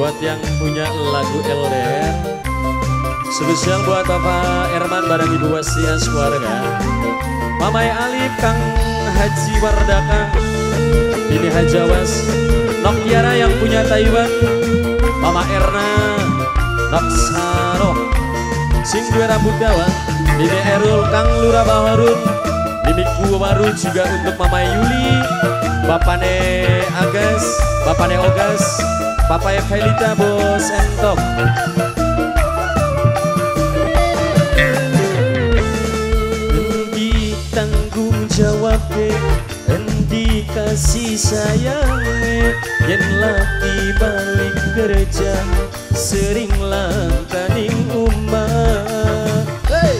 Buat yang punya lagu LDR Spesial buat Bapak Erman bareng Ibu Wasias keluarga Mamai Alif Kang Haji Wardakang Ini Hajawas Nok Kiara yang punya Taiwan. Mama Erna Nok Saroh Sing dua rambut dawa Bibi Erul Kang Lura Baharun Bibi baru juga untuk Mama Yuli. Bapane Agas Bapane Ogas Papa Evelita Bos Entok. Endi tanggung jawab Endi kasih sayang Yen lagi balik kerja Sering langkaning umah hey!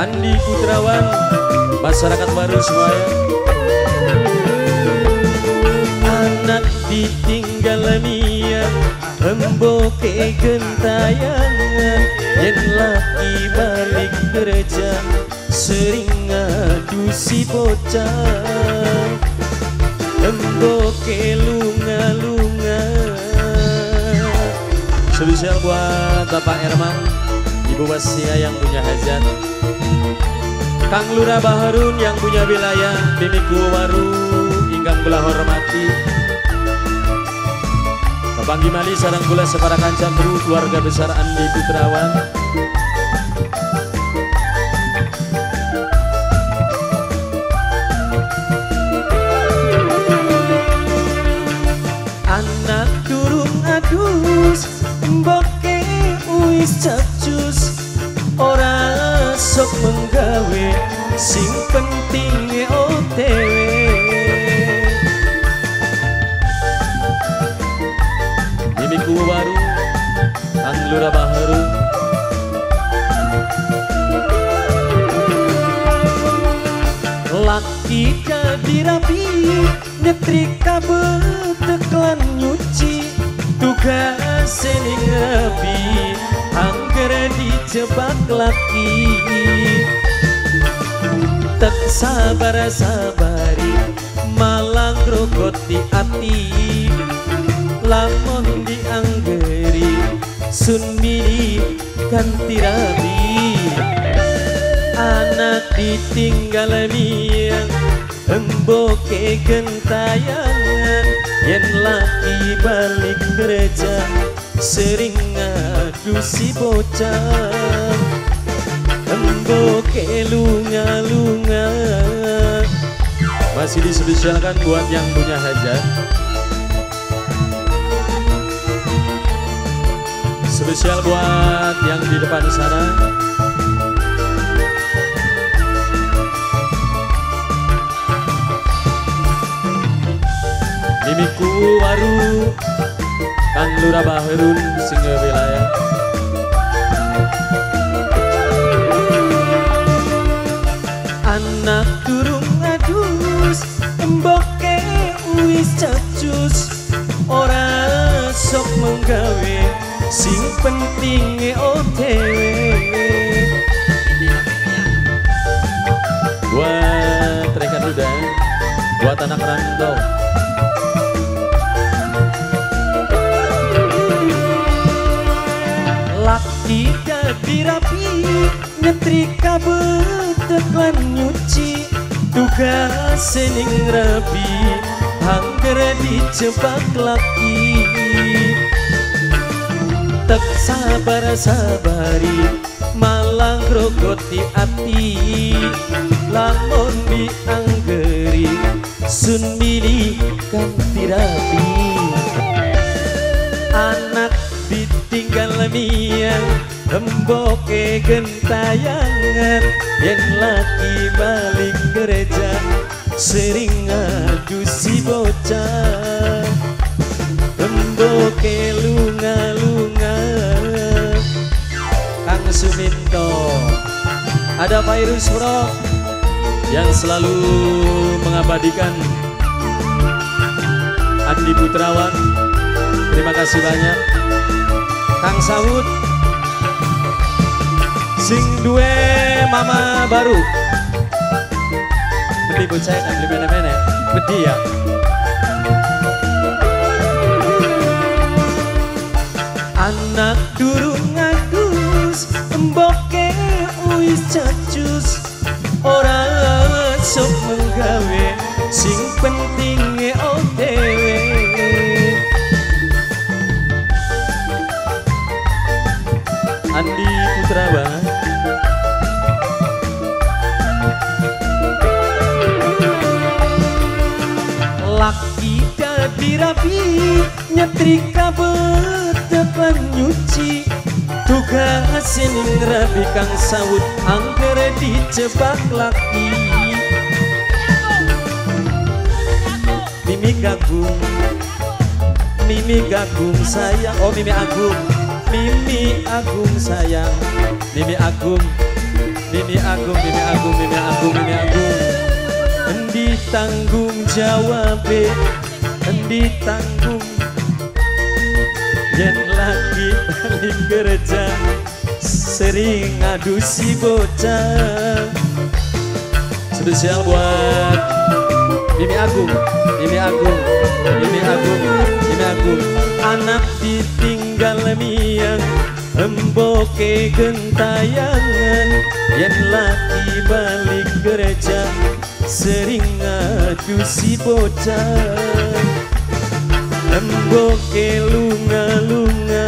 Andi Putrawan Masyarakat baru semuanya Emboke gentayangan Yen laki balik kerja Sering ngadu si bocah. Emboke lunga-lunga. Spesial buat Bapak Erman Ibu Wasia yang punya hajat. Kang Lura Baharun yang punya wilayah Mimiku Waru Ingkang belah hormati Bapak Gimali sarang gula separa kancam Kru keluarga besar Andi Putrawan. Anak durung adus Mboke uis capcus Ora sok menggawe Sing penting OTW Mimiku baru Kang Lura Baharu. Laki kadirapi Nyetrika beteklan nyuci Tugas sening rapi Angger dijebak laki. Tak sabar sabari Malang grogoti ati. Lamun Sun ganti rabi Anak ditinggal miang Emboke gentayangan. Yen laki balik kerja Sering ngadu si bocah. Emboke lunga-lunga. Masih dispesialkan buat yang punya hajat Spesial buat yang di depan sana. Mimiku waru Kang Lura Baharun Singa wilayah Anak turung adus Emboke uis cacus. Ora sok menggawe Sing penting OTW Buat rekan muda Buat anak rantau. Laki kadirapi Nyetrika beteklan nyuci Tugas sening rapi Angger dijebak laki Tak sabar sabari. Malang grogoti ati Lamun dianggeri Sun milih ganti rapi Anak ditinggal miang Emboke gentayangan. Yang laki balik gereja Sering ngadu si bocah Emboke lunga-lunga Kang Suminto Ada Virus Pro Yang selalu mengabadikan Andi Putrawan. Terima kasih banyak. Kang Sawut. Sing duwe mama baru. Bedi bocah yang beli mene-mene Bedi ya dadi rapi nyetrika betepan nyuci. Tugas ning rapi kang sawut angkere dijebak laki. Mimi gagung Mimi gagung sayang. Oh Mimi agung Mimi agung sayang. Mimi agung Mimi agung Mimi agung Mimi agung Mimi agung. Endi tanggung jawab Endi tanggung Yen lagi balik kerja Sering ngadu si bocah. Spesial buat Mimi Agung, Mimi Agung, Mimi Agung, Mimi Agung. Anak ditinggal miang Emboke gentayangan. Yen lagi balik gereja Sering ngadu si bocah nembok ke lunga-lunga.